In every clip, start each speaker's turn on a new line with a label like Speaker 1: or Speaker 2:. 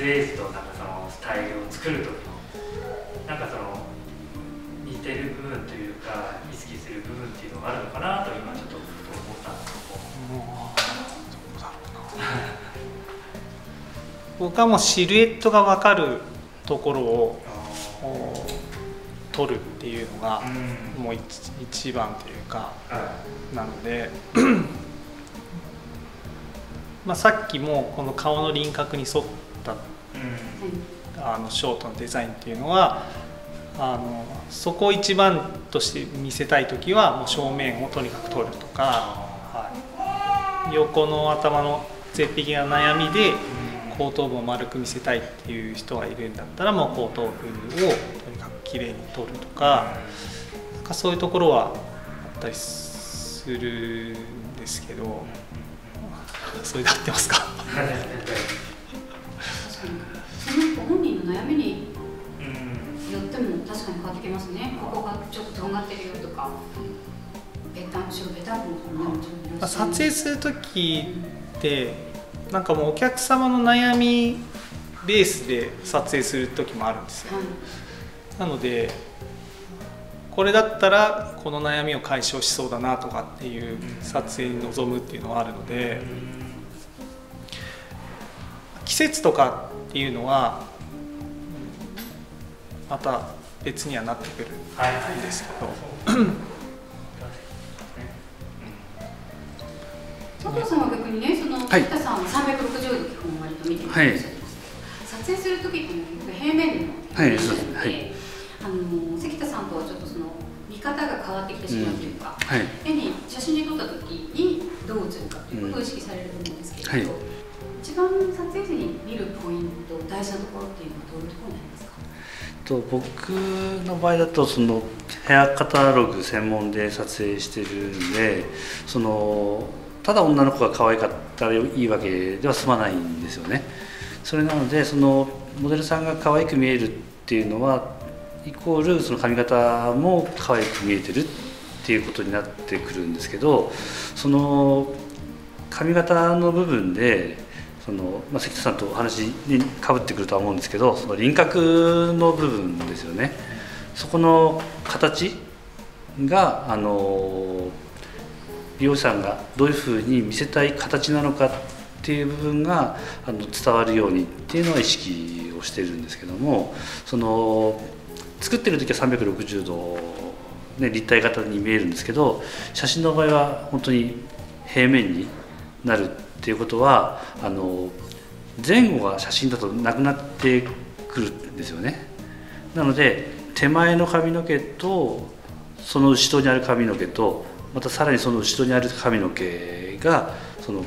Speaker 1: 影時となんかそのスタイルを作る時のなんかその似てる部分というか意識する部分っていうのがあるのかなと今ちょっと思ったんですけど。
Speaker 2: 僕はもうシルエットが分かるところを取るっていうのがもう一番というかなのでまあさっきもこの顔の輪郭に沿ったあのショートのデザインっていうのはあのそこを一番として見せたい時はもう正面をとにかく取るとか、はい、横の頭の絶壁が悩みで後頭部を丸く見せたいっていう人がいるんだったらもう後頭部をとにかく綺麗に取るとかそういうところはあったりするんですけどそれで合ってますか？
Speaker 3: その本人の悩みによっても確かに変わってきますね。ここがちょっととんがってるよとか。ベタ後ろベタン
Speaker 2: と撮影する時ってなんかもうお客様の悩みベースで撮影する時もあるんですよ、はい、なのでこれだったらこの悩みを解消しそうだなとかっていう撮影に臨むっていうのはあるので。季節とかっていうのはまた別にはなってくるんですけど。
Speaker 3: 佐藤さんは逆にねその北さんは360度基本割と見てる、はい、撮影する時って平面のはいそうですはい、あの関田さんとはちょっとその見方が変わってきてしまうというか、うん。はい、絵に写真に撮った時にどう写るかということを意識されると思うんですけれど、うんはい、一番撮影時に見るポイント大事なところっていうのはどういうところになりますか？
Speaker 4: と僕の場合だとそのヘアカタログ専門で撮影してるんでそのただ女の子が可愛かったらいいわけでは済まないんですよね。それなのでそのモデルさんが可愛く見えるっていうのはイコールその髪型も可愛く見えてるっていうことになってくるんですけどその髪型の部分でその、まあ、関田さんとお話にかぶってくるとは思うんですけどその輪郭の部分ですよね。そこの形があの美容師さんがどういうふうに見せたい形なのかっていう部分があの伝わるようにっていうのは意識をしてるんですけどもその作ってる時は360度、ね、立体型に見えるんですけど写真の場合は本当に平面になるっていうことはあの前後が写真だとなくなってくるんですよね。なので手前の髪の毛とその後ろにある髪の毛とまたさらにその後ろにある髪の毛がその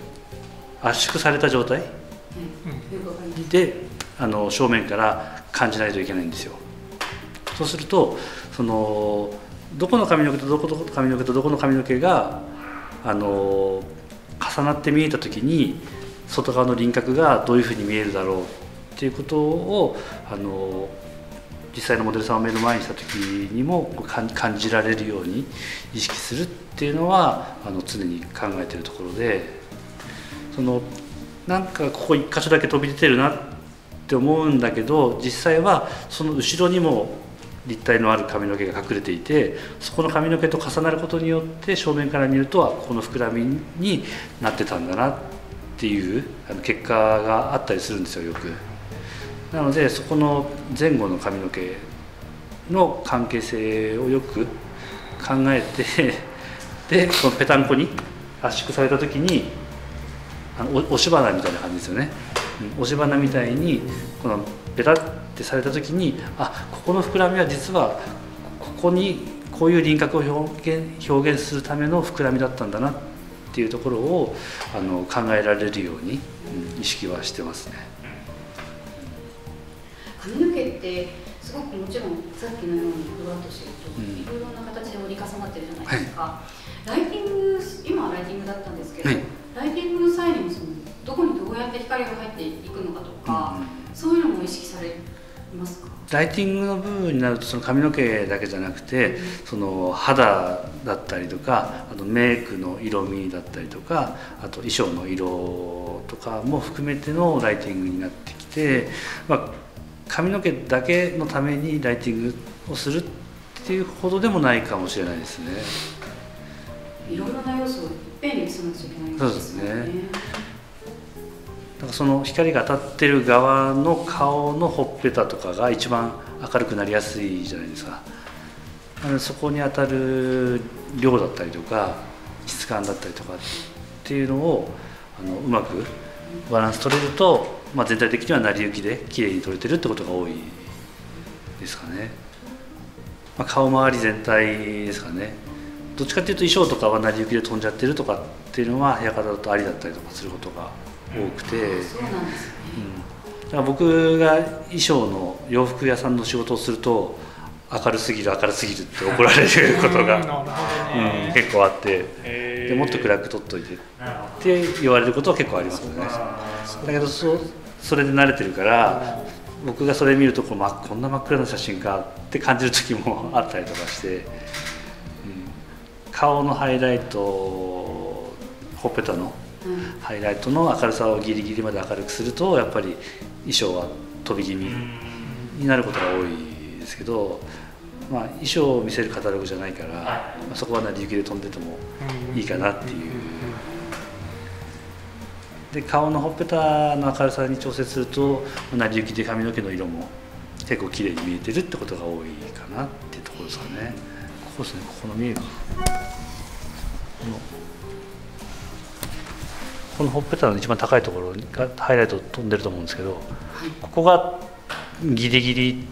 Speaker 4: 圧縮された状態であの正面から感じないといけないんですよ。そうするとそのどこの髪の毛とどこの髪の毛とどこの髪の毛があの重なって見えた時に外側の輪郭がどういうふうに見えるだろうっていうことをあの実際のモデルさんを目の前にした時にも感じられるように意識するっていうのはあの常に考えてるところでそのなんかここ一箇所だけ飛び出てるなって思うんだけど実際はその後ろにも立体のある髪の毛が隠れていてそこの髪の毛と重なることによって正面から見るとはこの膨らみになってたんだなっていうあの結果があったりするんですよよく。なのでそこの前後の髪の毛の関係性をよく考えて でこのぺたんこに圧縮された時にあの押し花みたいな感じですよね、うん、押し花みたいにこのペタってされた時にあここの膨らみは実はここにこういう輪郭を表現表現するための膨らみだったんだなっていうところをあの考えられるように、うん、意識はしてますね。
Speaker 3: 髪の毛ってすごくもちろんさっきのようにふわっとしてると、いろいろな形で折り重なってるじゃないですか、はい、ライティング今はライティングだったんですけど、はい、ライティングの際にもそのどこにどうやって光が入っていくのかとか、うん、そういうのも意識されますか
Speaker 4: ライティングの部分になるとその髪の毛だけじゃなくてその肌だったりとかあとメイクの色味だったりとかあと衣装の色とかも含めてのライティングになってきて、まあ、髪の毛だけのためにライティングをするっていうほどでもないかもしれないですね。
Speaker 3: いろいろな要素をいっぺんにそなきゃいけないんですね。
Speaker 4: だからその光が当たってる側の顔のほっぺたとかが一番明るくなりやすいじゃないですか。そこに当たる量だったりとか質感だったりとかっていうのをあのうまくバランス取れると、まあ、全体的には成り行きで綺麗に取れてるってことが多いですかね、まあ、顔周り全体ですかね。どっちかっていうと衣装とかは成り行きで飛んじゃってるとかっていうのは部屋方だとありだったりとかすることが多くて、うん、だから僕が衣装の洋服屋さんの仕事をすると明るすぎる明るすぎるって怒られることが、うん、結構あって。でもっと暗く撮っといてって言われることは結構ありますね。だけどそそれで慣れてるから僕がそれ見るとこう、ま、こんな真っ暗な写真かって感じる時もあったりとかして、うん、顔のハイライトほっぺたのハイライトの明るさをギリギリまで明るくするとやっぱり衣装は飛び気味になることが多いですけど、まあ、衣装を見せるカタログじゃないから、まあ、そこは成り行きで飛んでてもいいかなっていう。で顔のほっぺたの明るさに調整すると成り行きで髪の毛の色も結構綺麗に見えてるってことが多いかなっていうところですかね。ここですね。ここの見えがこのこのほっぺたの一番高いところがハイライト飛んでると思うんですけど、ここがギリギリ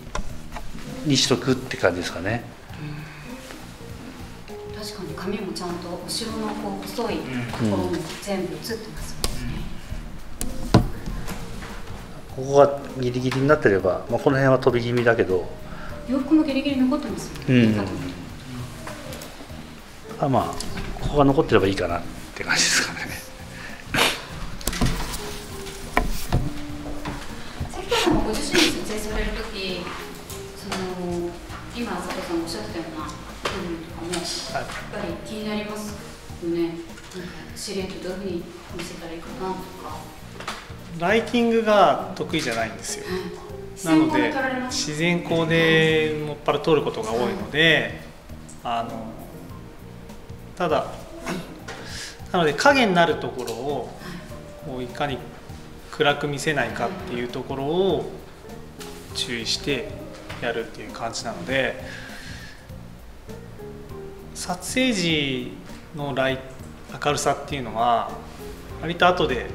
Speaker 4: にしとくって感じですかね、
Speaker 3: うん、確かに髪もちゃんと後ろのこう細いところも全部映ってますもんね、
Speaker 4: うん、ここがギリギリになってれば、まあ、この辺は飛び気味だけど。
Speaker 3: 洋服もギリギリ残ってますよね、
Speaker 4: うん、まあここが残ってればいいかなって感じですかね
Speaker 3: やっぱり気になりますよね。なんか司令とどういうふうに見せたらいいかなとか。
Speaker 2: ライティングが得意じゃないんですよ、なので自然光でもっぱら通ることが多いので、あのただなので影になるところをこういかに暗く見せないかっていうところを注意してやるっていう感じなので撮影時のライ明るさっていうのは割と後で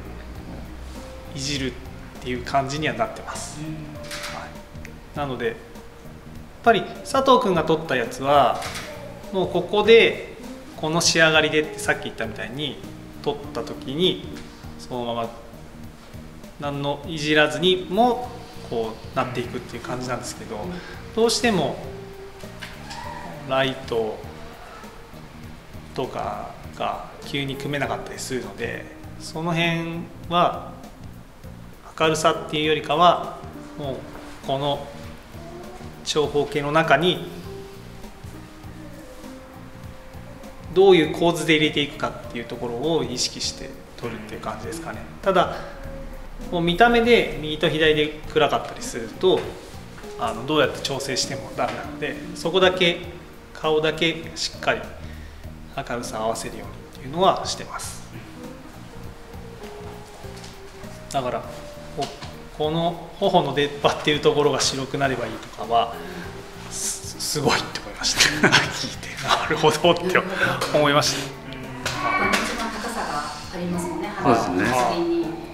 Speaker 2: いじるっていう感じにはなってます、はい、なのでやっぱり佐藤君が撮ったやつはもうここでこの仕上がりでってさっき言ったみたいに撮った時にそのまま何のいじらずにもこうなっていくっていう感じなんですけどどうしてもライトとかが急に組めなかったりするのでその辺は明るさっていうよりかはもうこの長方形の中にどういう構図で入れていくかっていうところを意識して撮るっていう感じですかね。ただもう見た目で右と左で暗かったりするとあのどうやって調整してもダメなのでそこだけ顔だけしっかり明るさを合わせるようにっていうのはしてます。だからこの頬の出っ張っていうところが白くなればいいとかはすごいって思いました。聞いてなるほどって思いました、
Speaker 3: 一番高さがありますもんね
Speaker 4: そうですね